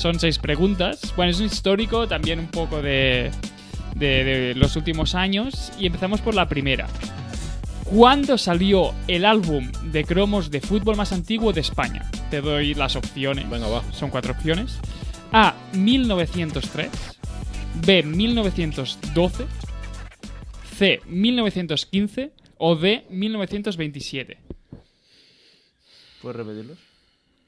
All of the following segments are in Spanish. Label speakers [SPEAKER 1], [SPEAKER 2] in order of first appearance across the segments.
[SPEAKER 1] Son seis preguntas. Bueno, es un histórico, también un poco de, de, de los últimos años. Y empezamos por la primera. ¿Cuándo salió el álbum de cromos de fútbol más antiguo de España? Te doy las opciones.
[SPEAKER 2] Venga, va.
[SPEAKER 1] Son cuatro opciones. A. 1903. B. 1912. C. 1915. O D. 1927.
[SPEAKER 3] ¿Puedes repetirlos?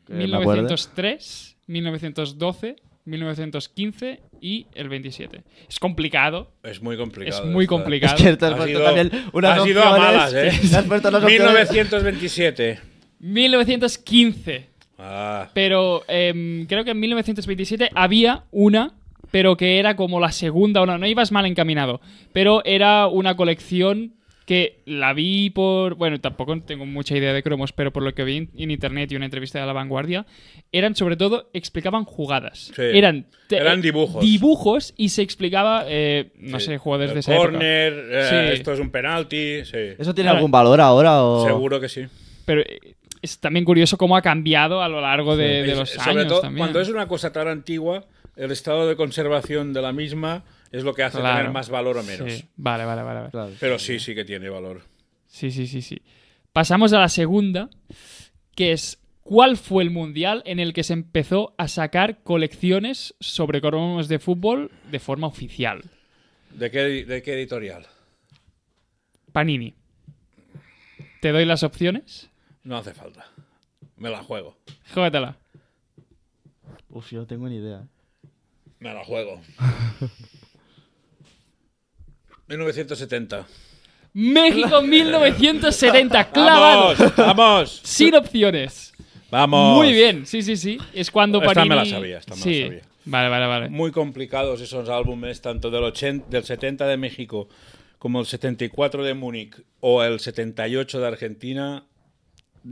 [SPEAKER 3] Que me acuerde.
[SPEAKER 1] 1903, 1912, 1915 y el 27. Es complicado.
[SPEAKER 2] Es muy complicado.
[SPEAKER 1] Es muy complicado.
[SPEAKER 3] Es que te has
[SPEAKER 2] Ha
[SPEAKER 3] puesto
[SPEAKER 2] sido-
[SPEAKER 3] también unas
[SPEAKER 2] ha sido a malas, ¿eh?
[SPEAKER 3] te has puesto las opciones.
[SPEAKER 2] 1927.
[SPEAKER 1] 1915.
[SPEAKER 2] Ah,
[SPEAKER 1] Pero em, creo que en 1927 había una, pero que era como la segunda o no. No ibas mal encaminado. Pero era una colección que la vi por. Bueno, tampoco tengo mucha idea de cromos, pero por lo que vi en, en internet y una entrevista de La Vanguardia, eran sobre todo. explicaban jugadas.
[SPEAKER 2] Sí.
[SPEAKER 1] Eran. te-
[SPEAKER 2] Eran dibujos.
[SPEAKER 1] Dibujos y se explicaba. eh, no
[SPEAKER 2] sí.
[SPEAKER 1] sé, jugadores
[SPEAKER 2] El
[SPEAKER 1] de esa época.
[SPEAKER 2] corner, eh,
[SPEAKER 1] Sí.
[SPEAKER 2] esto es un penalti, sí.
[SPEAKER 3] ¿Eso tiene algún valor ahora o...?
[SPEAKER 2] Seguro que sí.
[SPEAKER 1] Pero eh, es también curioso cómo ha cambiado a lo largo de, los
[SPEAKER 2] sobre
[SPEAKER 1] años.
[SPEAKER 2] todo,
[SPEAKER 1] también.
[SPEAKER 2] cuando es una cosa tan antigua, el estado de conservación de la misma es lo que hace
[SPEAKER 1] Claro.
[SPEAKER 2] tener más valor o menos.
[SPEAKER 1] Sí. Vale, vale, vale. vale.
[SPEAKER 3] Claro.
[SPEAKER 2] Pero sí, sí que tiene valor.
[SPEAKER 1] Sí, sí, sí, sí. Pasamos a la segunda, que es ¿cuál fue el mundial en el que se empezó a sacar colecciones sobre cromos de fútbol de forma oficial?
[SPEAKER 2] ¿De qué, de qué editorial?
[SPEAKER 1] Panini. ¿Te doy las opciones?
[SPEAKER 2] No hace falta. Me la juego.
[SPEAKER 1] Jógatela.
[SPEAKER 3] Uf, yo no tengo ni idea.
[SPEAKER 2] Me la juego. 1970.
[SPEAKER 1] México 1970, clavado.
[SPEAKER 2] ¡Vamos! ¡Vamos!
[SPEAKER 1] Sin opciones.
[SPEAKER 2] ¡Vamos!
[SPEAKER 1] Muy bien, sí, sí, sí. Es cuando
[SPEAKER 2] Esta
[SPEAKER 1] Panini...
[SPEAKER 2] me la sabía, esta me la
[SPEAKER 1] sí.
[SPEAKER 2] sabía.
[SPEAKER 1] Vale, vale, vale.
[SPEAKER 2] Muy complicados esos álbumes, tanto del, 80, del 70 de México como el 74 de Múnich o el 78 de Argentina.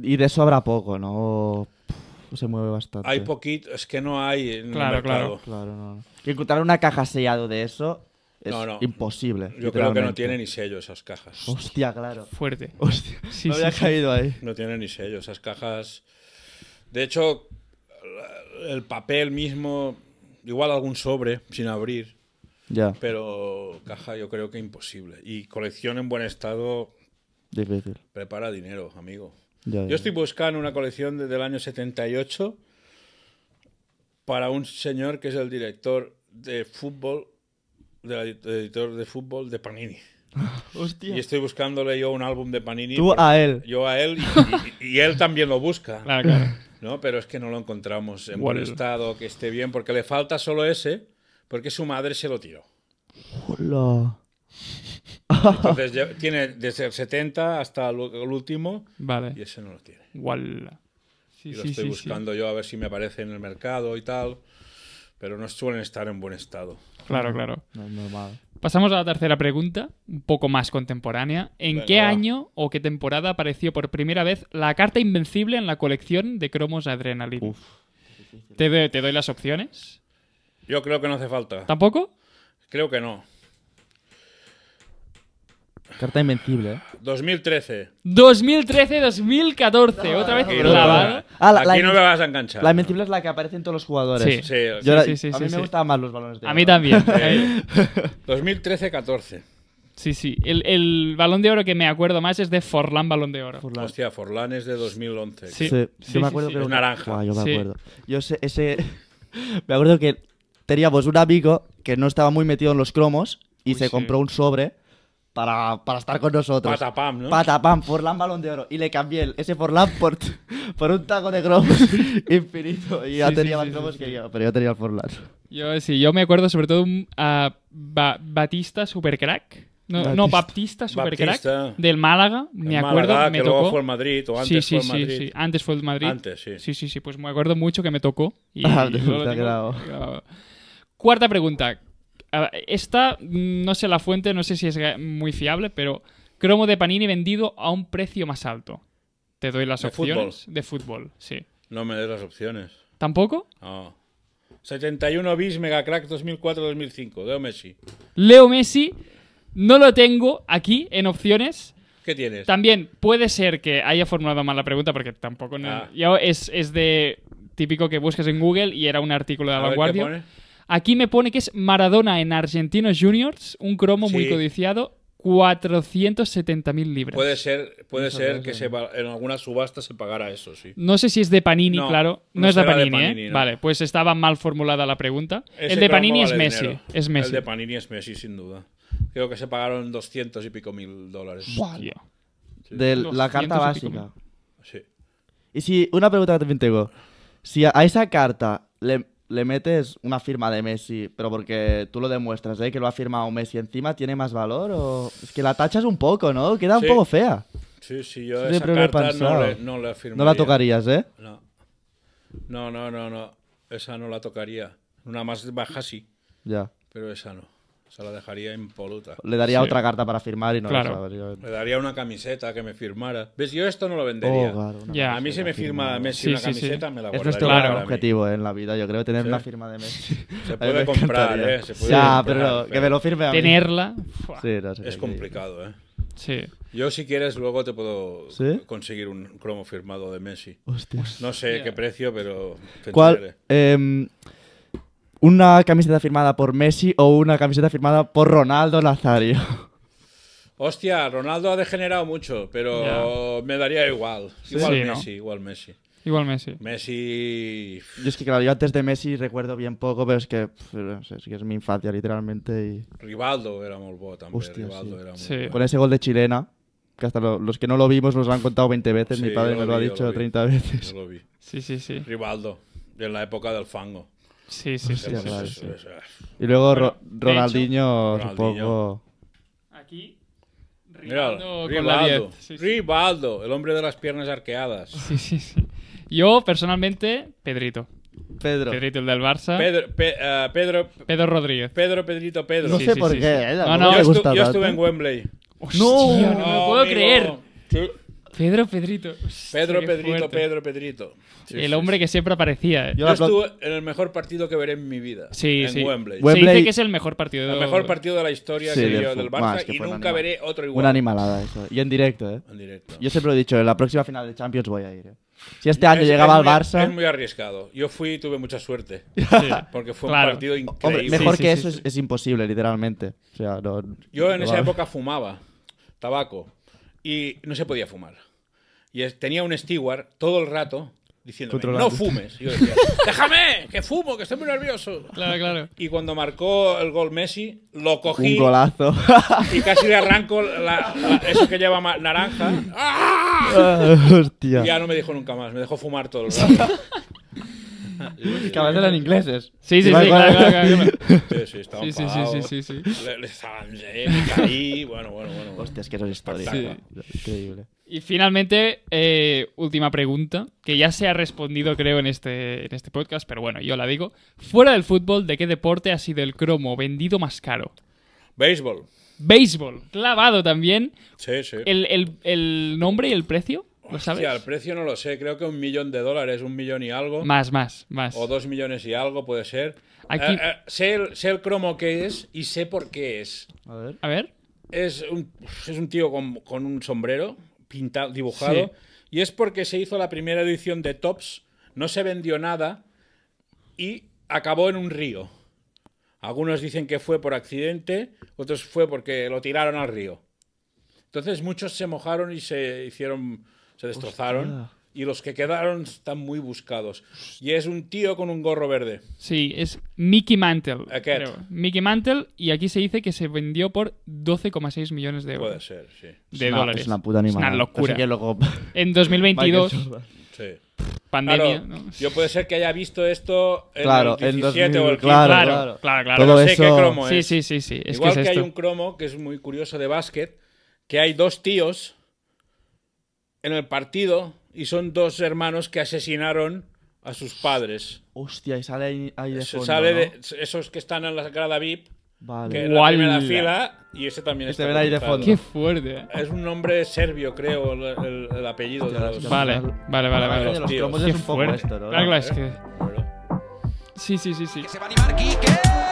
[SPEAKER 3] Y de eso habrá poco, ¿no? Pff, se mueve bastante.
[SPEAKER 2] Hay poquito, es que no hay en
[SPEAKER 1] Claro,
[SPEAKER 2] el mercado.
[SPEAKER 3] Claro, no. Y encontrar una caja sellado de eso es
[SPEAKER 2] No, no.
[SPEAKER 3] imposible.
[SPEAKER 2] Yo creo que no tiene ni sello esas cajas.
[SPEAKER 3] Hostia, claro.
[SPEAKER 1] Fuerte.
[SPEAKER 3] Hostia.
[SPEAKER 1] Sí,
[SPEAKER 3] no
[SPEAKER 1] sí,
[SPEAKER 3] había
[SPEAKER 1] sí.
[SPEAKER 3] caído ahí.
[SPEAKER 2] No tiene ni sello esas cajas. De hecho, el papel mismo, igual algún sobre sin abrir,
[SPEAKER 3] Ya,
[SPEAKER 2] pero caja yo creo que imposible. Y colección en buen estado
[SPEAKER 3] difícil.
[SPEAKER 2] prepara dinero, amigo.
[SPEAKER 3] Ya,
[SPEAKER 2] Yo estoy buscando una colección desde el año 78 para un señor que es el director de fútbol, del editor de fútbol de Panini.
[SPEAKER 3] Hostia.
[SPEAKER 2] Y estoy buscándole yo un álbum de Panini.
[SPEAKER 3] Tú a él.
[SPEAKER 2] Yo a él y, y- y él también lo busca.
[SPEAKER 1] Claro, claro.
[SPEAKER 2] ¿no? Pero es que no lo encontramos en buen estado, que esté bien, porque le falta solo ese, porque su madre se lo tiró.
[SPEAKER 3] Hola.
[SPEAKER 2] Entonces tiene desde el 70 hasta el, último y
[SPEAKER 1] Vale.
[SPEAKER 2] ese no lo tiene.
[SPEAKER 1] Sí,
[SPEAKER 2] Y lo
[SPEAKER 1] sí,
[SPEAKER 2] estoy
[SPEAKER 1] sí.
[SPEAKER 2] buscando yo a ver si me aparece en el mercado y tal, pero no suelen estar en buen estado.
[SPEAKER 1] Claro, claro.
[SPEAKER 3] No es normal.
[SPEAKER 1] Pasamos a la tercera pregunta, un poco más contemporánea. ¿En
[SPEAKER 2] Venga,
[SPEAKER 1] qué año o qué temporada apareció por primera vez la carta invencible en la colección de cromos Adrenaline?
[SPEAKER 3] Uf.
[SPEAKER 1] ¿Te, doy- te doy las opciones?
[SPEAKER 2] Yo creo que no hace falta.
[SPEAKER 1] ¿Tampoco?
[SPEAKER 2] Creo que no.
[SPEAKER 3] Carta invencible, ¿eh?
[SPEAKER 2] 2013.
[SPEAKER 1] 2013-2014, otra vez
[SPEAKER 2] no,
[SPEAKER 3] Ah, la-
[SPEAKER 2] aquí
[SPEAKER 3] la
[SPEAKER 2] no me vas a enganchar.
[SPEAKER 3] La invencible es la que aparece en todos los jugadores.
[SPEAKER 1] Sí.
[SPEAKER 2] Sí,
[SPEAKER 3] Yo la-
[SPEAKER 1] sí, sí,
[SPEAKER 3] a
[SPEAKER 1] sí,
[SPEAKER 3] mí
[SPEAKER 1] sí.
[SPEAKER 3] me gustaban más los balones de
[SPEAKER 1] A
[SPEAKER 3] oro.
[SPEAKER 1] mí también. Eh,
[SPEAKER 2] 2013-14.
[SPEAKER 1] sí, sí. El, el balón de oro que me acuerdo más es de Forlán Balón de Oro.
[SPEAKER 3] Forlán.
[SPEAKER 2] Hostia, Forlán es de 2011.
[SPEAKER 1] Sí.
[SPEAKER 3] Sí,
[SPEAKER 1] sí,
[SPEAKER 3] yo me
[SPEAKER 1] sí,
[SPEAKER 3] acuerdo
[SPEAKER 1] sí.
[SPEAKER 3] que
[SPEAKER 2] Es
[SPEAKER 3] una-
[SPEAKER 2] naranja.
[SPEAKER 3] Buah, yo me
[SPEAKER 1] Sí.
[SPEAKER 3] acuerdo. Yo sé, ese. me acuerdo que teníamos un amigo que no estaba muy metido en los cromos y
[SPEAKER 1] Uy,
[SPEAKER 3] se
[SPEAKER 1] sí.
[SPEAKER 3] compró un sobre para, para estar con nosotros.
[SPEAKER 2] Patapam, ¿no?
[SPEAKER 3] Patapam, Forlán balón de oro. Y le cambié el- ese Forlán por, por un taco de cromos infinito. Y ya
[SPEAKER 1] Sí,
[SPEAKER 3] tenía
[SPEAKER 1] sí,
[SPEAKER 3] más
[SPEAKER 1] sí,
[SPEAKER 3] cromos
[SPEAKER 1] sí,
[SPEAKER 3] que
[SPEAKER 1] sí.
[SPEAKER 3] yo, pero yo tenía el Forlán.
[SPEAKER 1] Yo sí, yo me acuerdo sobre todo un, a Ba- Batista Supercrack. No, no. Baptista Supercrack.
[SPEAKER 2] Baptista.
[SPEAKER 1] Del Málaga, me
[SPEAKER 2] El
[SPEAKER 1] acuerdo,
[SPEAKER 2] Málaga,
[SPEAKER 1] me
[SPEAKER 2] que
[SPEAKER 1] tocó.
[SPEAKER 2] luego fue el Madrid, o
[SPEAKER 1] sí,
[SPEAKER 2] antes
[SPEAKER 1] sí,
[SPEAKER 2] fue el
[SPEAKER 1] sí,
[SPEAKER 2] Madrid.
[SPEAKER 1] sí. Antes fue el Madrid.
[SPEAKER 2] Antes, sí.
[SPEAKER 1] Sí, sí, sí. Pues me acuerdo mucho que me tocó. Y
[SPEAKER 3] Ah,
[SPEAKER 1] y
[SPEAKER 3] te- te.
[SPEAKER 1] Cuarta pregunta. Esta, mm, no sé la fuente, no sé si es muy fiable, pero cromo de Panini vendido a un precio más alto. Te doy las
[SPEAKER 2] ¿De
[SPEAKER 1] opciones de fútbol, sí.
[SPEAKER 2] No me des las opciones.
[SPEAKER 1] ¿Tampoco?
[SPEAKER 2] No. 71 bis Megacrack 2004-2005. Leo Messi.
[SPEAKER 1] Leo Messi, no lo tengo aquí en opciones.
[SPEAKER 2] ¿Qué tienes?
[SPEAKER 1] También puede ser que haya formulado mal la pregunta porque tampoco... no-
[SPEAKER 2] Ah.
[SPEAKER 1] es, es de típico que buscas en Google y era un artículo de
[SPEAKER 2] A
[SPEAKER 1] la
[SPEAKER 2] ver, ¿qué
[SPEAKER 1] vanguardia.
[SPEAKER 2] pone?
[SPEAKER 1] Aquí me pone que es Maradona en Argentinos Juniors, un cromo muy codiciado, 470.000 libras.
[SPEAKER 2] Puede ser, puede
[SPEAKER 3] Eso,
[SPEAKER 2] ser
[SPEAKER 3] eso.
[SPEAKER 2] que se va- en alguna subasta se pagara eso, sí.
[SPEAKER 1] No sé si es de Panini,
[SPEAKER 2] No,
[SPEAKER 1] claro. No,
[SPEAKER 2] no
[SPEAKER 1] es de Panini, ¿eh?
[SPEAKER 2] No.
[SPEAKER 1] Vale, pues estaba mal formulada la pregunta.
[SPEAKER 2] Ese
[SPEAKER 1] el de Panini es Messi.
[SPEAKER 2] dinero.
[SPEAKER 1] Es Messi.
[SPEAKER 2] El de Panini es Messi, sin duda. Creo que se pagaron 200 y pico mil dólares.
[SPEAKER 3] De la
[SPEAKER 1] 200
[SPEAKER 3] carta básica.
[SPEAKER 2] Sí.
[SPEAKER 3] Y si, una pregunta que también tengo. Si a esa carta le, le metes una firma de Messi, pero porque tú lo demuestras, ¿eh? Que lo ha firmado Messi encima, ¿tiene más valor? O... Es que la tachas un poco, ¿no? Queda un
[SPEAKER 2] Sí.
[SPEAKER 3] poco fea.
[SPEAKER 2] Sí, sí, yo esa carta no le, no la firmaría.
[SPEAKER 3] No la tocarías, ¿eh?
[SPEAKER 2] No. No, no, no, no. Esa no la tocaría. Una más baja sí,
[SPEAKER 3] Ya.
[SPEAKER 2] pero esa no. Esa la dejaría impoluta.
[SPEAKER 3] Le daría
[SPEAKER 1] Sí.
[SPEAKER 3] otra carta para firmar y no
[SPEAKER 1] Claro.
[SPEAKER 3] la sabría.
[SPEAKER 2] Le daría una camiseta que me firmara. ¿Ves? Yo esto no lo vendería.
[SPEAKER 3] Oh, claro,
[SPEAKER 1] Ya.
[SPEAKER 2] A mí si me firma Messi
[SPEAKER 1] Sí,
[SPEAKER 2] una
[SPEAKER 1] sí, sí.
[SPEAKER 2] camiseta, me la
[SPEAKER 3] Es
[SPEAKER 2] guardaría.
[SPEAKER 3] nuestro
[SPEAKER 1] Claro.
[SPEAKER 3] objetivo eh, en la vida, yo creo, tener
[SPEAKER 2] Sí.
[SPEAKER 3] una firma de Messi.
[SPEAKER 2] Se puede
[SPEAKER 3] me
[SPEAKER 2] comprar,
[SPEAKER 3] encantaría.
[SPEAKER 2] ¿eh? Se puede
[SPEAKER 3] ya,
[SPEAKER 2] comprar,
[SPEAKER 3] pero que me lo firme a mí.
[SPEAKER 1] Tenerla. Fua.
[SPEAKER 3] Sí, no sé,
[SPEAKER 2] Es complicado, ¿eh?
[SPEAKER 1] Sí.
[SPEAKER 2] Yo, si quieres, luego te puedo
[SPEAKER 3] ¿Sí?
[SPEAKER 2] conseguir un cromo firmado de Messi.
[SPEAKER 3] Hostia.
[SPEAKER 2] No sé qué precio, pero te
[SPEAKER 3] ¿Cuál?
[SPEAKER 2] enseñaré.
[SPEAKER 3] ¿Una camiseta firmada por Messi o una camiseta firmada por Ronaldo Nazario?
[SPEAKER 2] Hostia, Ronaldo ha degenerado mucho, pero me daría igual. Igual
[SPEAKER 1] Sí, ¿no?
[SPEAKER 2] Messi, igual Messi.
[SPEAKER 1] Igual Messi.
[SPEAKER 2] Messi.
[SPEAKER 3] Yo es que, claro, yo antes de Messi recuerdo bien poco, pero es que, no sé, es que es mi infancia, literalmente. Y
[SPEAKER 2] Rivaldo era muy bo también.
[SPEAKER 3] Hostia,
[SPEAKER 2] Rivaldo
[SPEAKER 3] sí.
[SPEAKER 2] era muy
[SPEAKER 1] Sí.
[SPEAKER 2] bo.
[SPEAKER 3] con ese gol de chilena, que hasta lo- los que no lo vimos nos lo han contado 20 veces,
[SPEAKER 2] Sí,
[SPEAKER 3] mi padre me
[SPEAKER 2] lo
[SPEAKER 3] lo ha dicho
[SPEAKER 2] lo vi.
[SPEAKER 3] 30 veces.
[SPEAKER 2] Yo lo vi.
[SPEAKER 1] Sí, sí, sí.
[SPEAKER 2] Rivaldo, en la época del fango.
[SPEAKER 1] Sí, sí, sí.
[SPEAKER 3] Y luego Ro- Ronaldinho,
[SPEAKER 2] hecho,
[SPEAKER 3] supongo.
[SPEAKER 1] Aquí.
[SPEAKER 2] Mira,
[SPEAKER 1] Rivaldo
[SPEAKER 2] Rivaldo.
[SPEAKER 1] 10. Sí, sí.
[SPEAKER 2] Rivaldo, el hombre de las piernas arqueadas.
[SPEAKER 1] Sí, sí, sí. Yo, personalmente, Pedrito.
[SPEAKER 3] Pedro.
[SPEAKER 1] Pedrito, el del Barça.
[SPEAKER 2] Pedro, Pe- ah, Pedro,
[SPEAKER 1] Pedro Rodríguez.
[SPEAKER 2] Pedro, Pedrito, Pedro.
[SPEAKER 3] No
[SPEAKER 1] Sí,
[SPEAKER 3] sé
[SPEAKER 1] sí,
[SPEAKER 3] por
[SPEAKER 1] sí,
[SPEAKER 3] qué,
[SPEAKER 1] sí.
[SPEAKER 3] ¿eh?
[SPEAKER 1] No,
[SPEAKER 3] ¿Cómo
[SPEAKER 1] no.
[SPEAKER 3] me
[SPEAKER 2] yo, estu-
[SPEAKER 3] gusta
[SPEAKER 2] yo estuve en Wembley.
[SPEAKER 1] Hostia,
[SPEAKER 3] No.
[SPEAKER 1] no me
[SPEAKER 2] Oh,
[SPEAKER 1] puedo
[SPEAKER 2] amigo.
[SPEAKER 1] creer. Pedro Pedrito. Hostia,
[SPEAKER 2] Pedro, Pedrito,
[SPEAKER 1] fuerte.
[SPEAKER 2] Pedro, Pedrito. Sí,
[SPEAKER 1] el
[SPEAKER 2] sí,
[SPEAKER 1] hombre
[SPEAKER 2] sí.
[SPEAKER 1] que siempre aparecía. eh.
[SPEAKER 3] Yo
[SPEAKER 2] estuve en el mejor partido que veré en mi vida.
[SPEAKER 1] Sí,
[SPEAKER 2] en
[SPEAKER 1] sí.
[SPEAKER 2] Wembley.
[SPEAKER 3] Wem-
[SPEAKER 1] Se
[SPEAKER 3] Wembley-
[SPEAKER 1] dice que es el mejor partido de
[SPEAKER 2] El mejor partido de la historia
[SPEAKER 3] Sí,
[SPEAKER 2] que
[SPEAKER 3] del
[SPEAKER 2] del Barça
[SPEAKER 3] que
[SPEAKER 2] y nunca
[SPEAKER 3] animal.
[SPEAKER 2] veré otro igual.
[SPEAKER 3] Una animalada eso. Y en directo, ¿eh?
[SPEAKER 2] En directo.
[SPEAKER 3] Yo siempre lo he dicho, en la próxima final de Champions voy a ir. ¿eh? Si este
[SPEAKER 2] Es-
[SPEAKER 3] año
[SPEAKER 2] es
[SPEAKER 3] llegaba al
[SPEAKER 2] muy-
[SPEAKER 3] Barça...
[SPEAKER 2] Es muy arriesgado. Yo fui y tuve mucha suerte.
[SPEAKER 1] Sí.
[SPEAKER 2] Porque fue
[SPEAKER 1] Claro.
[SPEAKER 2] un partido
[SPEAKER 3] Hombre,
[SPEAKER 2] increíble.
[SPEAKER 3] mejor
[SPEAKER 1] Sí,
[SPEAKER 3] que
[SPEAKER 1] sí,
[SPEAKER 3] eso
[SPEAKER 1] sí,
[SPEAKER 3] es, es imposible, literalmente. O sea, no,
[SPEAKER 2] Yo en
[SPEAKER 3] no
[SPEAKER 2] esa
[SPEAKER 3] va.
[SPEAKER 2] época fumaba tabaco y no se podía fumar. Y es- tenía un steward todo el rato diciéndome,
[SPEAKER 3] Controlando.
[SPEAKER 2] no fumes. Y yo decía, déjame, que fumo, que estoy muy nervioso.
[SPEAKER 1] Claro, claro.
[SPEAKER 2] Y cuando marcó el gol Messi, lo cogí
[SPEAKER 3] Un golazo.
[SPEAKER 2] y casi le arranco la- la- eso que lleva naranja. ¡Ah!
[SPEAKER 3] Ah, Hostia.
[SPEAKER 2] Y ya no me dijo nunca más, me dejó fumar todo el rato.
[SPEAKER 3] Que a veces eran ingleses.
[SPEAKER 1] Sí, sí, sí,
[SPEAKER 3] Igual-
[SPEAKER 1] claro, claro, claro.
[SPEAKER 2] Sí, sí, estaba
[SPEAKER 1] Sí, sí, sí, sí, sí.
[SPEAKER 2] Le, le bueno, bueno, bueno.
[SPEAKER 3] Hostia, es que eso es historia.
[SPEAKER 1] Sí.
[SPEAKER 3] Increíble.
[SPEAKER 1] Y finalmente, eh, última pregunta, que ya se ha respondido creo en este, en este podcast, pero bueno, yo la digo. Fuera del fútbol, ¿de qué deporte ha sido el cromo vendido más caro?
[SPEAKER 2] Béisbol.
[SPEAKER 1] Béisbol, clavado también.
[SPEAKER 2] Sí, sí.
[SPEAKER 1] ¿El, el- el nombre y el precio? ¿Lo sabes?
[SPEAKER 2] Hostia, el precio no lo sé, creo que un millón de dólares, un millón y algo.
[SPEAKER 1] Más, más, más.
[SPEAKER 2] O dos millones y algo puede ser.
[SPEAKER 1] Aquí-
[SPEAKER 2] Eh, eh, sé, el, sé el cromo que es y sé por qué es.
[SPEAKER 3] A ver.
[SPEAKER 1] A ver.
[SPEAKER 2] Es un, es un tío con, con un sombrero pintado, dibujado.
[SPEAKER 1] Sí.
[SPEAKER 2] Y es porque se hizo la primera edición de Tops, no se vendió nada y acabó en un río. Algunos dicen que fue por accidente, otros fue porque lo tiraron al río. Entonces muchos se mojaron y se hicieron, se destrozaron.
[SPEAKER 3] Hostia.
[SPEAKER 2] Y los que quedaron están muy buscados. Y es un tío con un gorro verde.
[SPEAKER 1] Sí, es Mickey Mantle. Creo. Mickey Mantle, y aquí se dice que se vendió por 12,6 millones de
[SPEAKER 2] Puede
[SPEAKER 1] euros.
[SPEAKER 2] ser, sí.
[SPEAKER 1] De
[SPEAKER 3] Es una-
[SPEAKER 1] dólares.
[SPEAKER 3] Es una puta animal.
[SPEAKER 1] Es una locura.
[SPEAKER 3] Así que luego...
[SPEAKER 1] En 2022,
[SPEAKER 3] Michael Jordan.
[SPEAKER 2] sí.
[SPEAKER 1] pandemia.
[SPEAKER 2] Claro,
[SPEAKER 1] ¿no?
[SPEAKER 2] yo puede ser que haya visto esto en
[SPEAKER 3] Claro,
[SPEAKER 2] el
[SPEAKER 3] en
[SPEAKER 2] 17 o el 15.
[SPEAKER 3] 2000, claro,
[SPEAKER 1] Claro,
[SPEAKER 3] claro.
[SPEAKER 1] claro.
[SPEAKER 3] Todo
[SPEAKER 2] no sé
[SPEAKER 3] eso-
[SPEAKER 2] qué cromo
[SPEAKER 1] Sí,
[SPEAKER 2] es.
[SPEAKER 1] sí, sí, sí. Es
[SPEAKER 2] Igual
[SPEAKER 1] que
[SPEAKER 2] que, hay un cromo que es muy curioso de básquet, que hay dos tíos en el partido y son dos hermanos que asesinaron a sus padres.
[SPEAKER 3] Hostia, y sale ahí, ahí de
[SPEAKER 2] Se
[SPEAKER 3] fondo,
[SPEAKER 2] sale
[SPEAKER 3] ¿no?
[SPEAKER 2] de esos que están en la grada VIP,
[SPEAKER 3] Vale.
[SPEAKER 2] que en la primera fila, y ese también
[SPEAKER 3] Que
[SPEAKER 2] está
[SPEAKER 3] ahí de fondo.
[SPEAKER 1] Qué fuerte. eh.
[SPEAKER 2] Es un nombre serbio, creo, el, el- el apellido
[SPEAKER 3] Hostia,
[SPEAKER 2] de los...
[SPEAKER 3] que-
[SPEAKER 1] Vale, vale, vale, vale.
[SPEAKER 3] los
[SPEAKER 2] tíos.
[SPEAKER 1] Qué
[SPEAKER 3] es un poco
[SPEAKER 1] fuerte.
[SPEAKER 3] esto, ¿no?
[SPEAKER 1] Claro, es que...
[SPEAKER 2] Bueno.
[SPEAKER 1] Sí, sí, sí, sí.
[SPEAKER 4] Que se va a animar Quique.